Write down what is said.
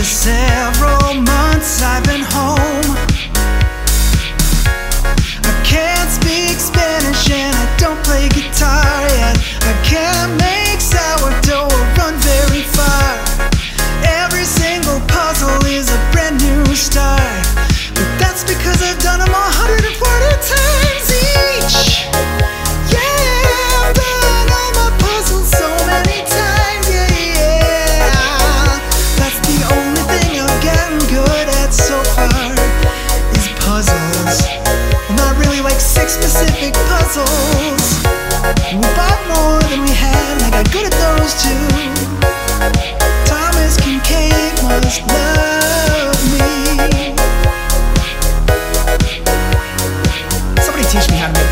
For us. We bought more than we had, I got good at those too. Thomas Kinkade must love me. Somebody teach me how to make